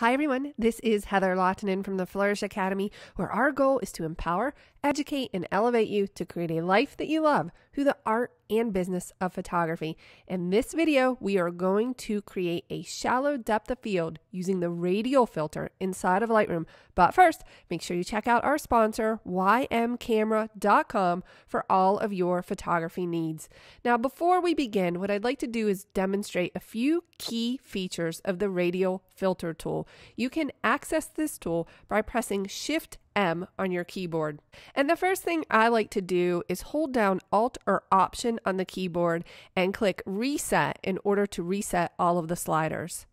Hi, everyone. This is Heather Lahtinen from the Flourish Academy, where our goal is to empower, educate, and elevate you to create a life that you love through the art and business of photography. In this video, we are going to create a shallow depth of field using the radial filter inside of Lightroom. But first, make sure you check out our sponsor, ymcamera.com, for all of your photography needs. Now, before we begin, what I'd like to do is demonstrate a few key features of the radial filter tool. You can access this tool by pressing Shift M on your keyboard. And the first thing I like to do is hold down Alt or Option on the keyboard and click Reset in order to reset all of the sliders.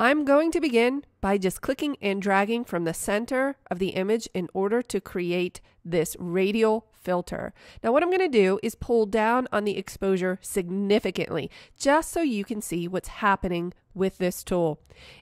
I'm going to begin by just clicking and dragging from the center of the image in order to create this radial filter. Now what I'm going to do is pull down on the exposure significantly just so you can see what's happening with this tool.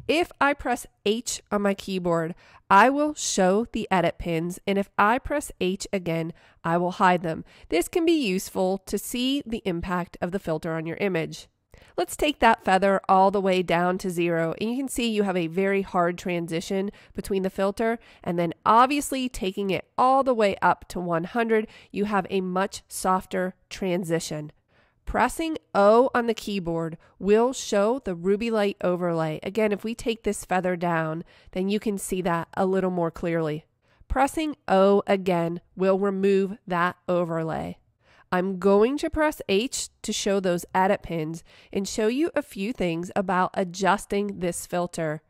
If I press H on my keyboard, I will show the edit pins and if I press H again, I will hide them. This can be useful to see the impact of the filter on your image. Let's take that feather all the way down to zero and you can see you have a very hard transition between the filter and then obviously taking it all the way up to 100 you have a much softer transition. Pressing O on the keyboard will show the rubylith overlay. Again, if we take this feather down, then you can see that a little more clearly. Pressing O again will remove that overlay. I'm going to press H to show those edit pins and show you a few things about adjusting this filter.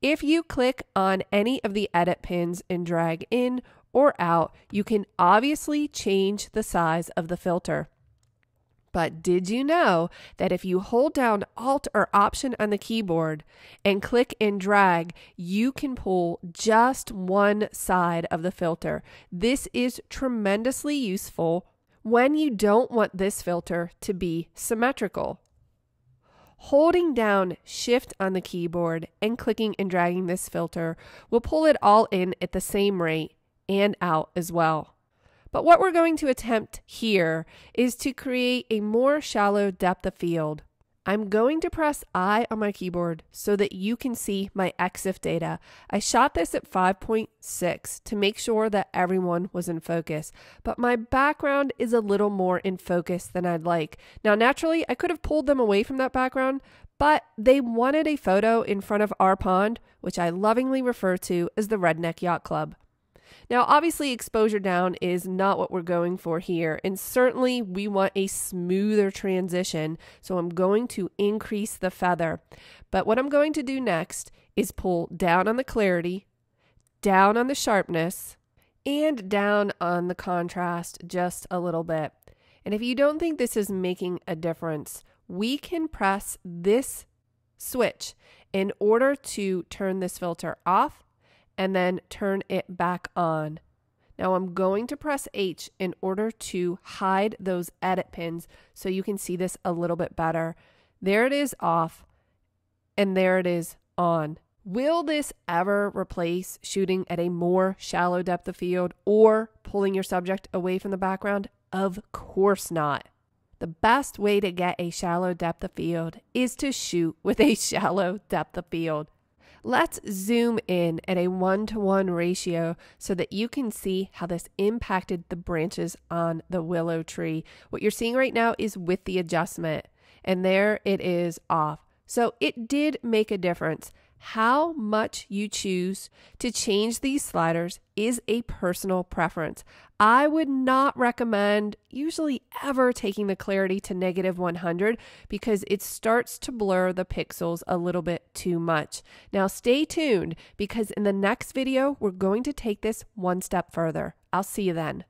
If you click on any of the edit pins and drag in or out, you can obviously change the size of the filter. But did you know that if you hold down Alt or Option on the keyboard and click and drag, you can pull just one side of the filter? This is tremendously useful when you don't want this filter to be symmetrical. Holding down Shift on the keyboard and clicking and dragging this filter will pull it all in at the same rate and out as well. But what we're going to attempt here is to create a more shallow depth of field. I'm going to press I on my keyboard so that you can see my EXIF data. I shot this at 5.6 to make sure that everyone was in focus, but my background is a little more in focus than I'd like. Now, naturally, I could have pulled them away from that background, but they wanted a photo in front of our pond, which I lovingly refer to as the Redneck Yacht Club. Now, obviously, exposure down is not what we're going for here, and certainly we want a smoother transition, so I'm going to increase the feather. But what I'm going to do next is pull down on the clarity, down on the sharpness, and down on the contrast just a little bit. And if you don't think this is making a difference, we can press this switch in order to turn this filter off and then turn it back on. Now I'm going to press H in order to hide those edit pins so you can see this a little bit better. There it is off and there it is on. Will this ever replace shooting at a more shallow depth of field or pulling your subject away from the background? Of course not. The best way to get a shallow depth of field is to shoot with a shallow depth of field. Let's zoom in at a one to one ratio so that you can see how this impacted the branches on the willow tree. What you're seeing right now is with the adjustment, and there it is off. So it did make a difference. How much you choose to change these sliders is a personal preference. I would not recommend usually ever taking the clarity to negative 100 because it starts to blur the pixels a little bit too much. Now stay tuned because in the next video, we're going to take this one step further. I'll see you then.